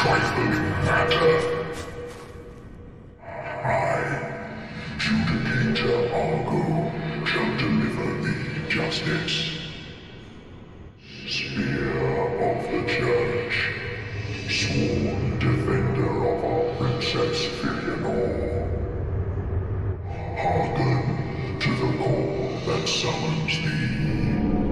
trifling matter. I, Judicator Argo, shall deliver thee justice. Spear of the Church, sworn defender of our Princess Filianore. Hearken to the call that summons thee.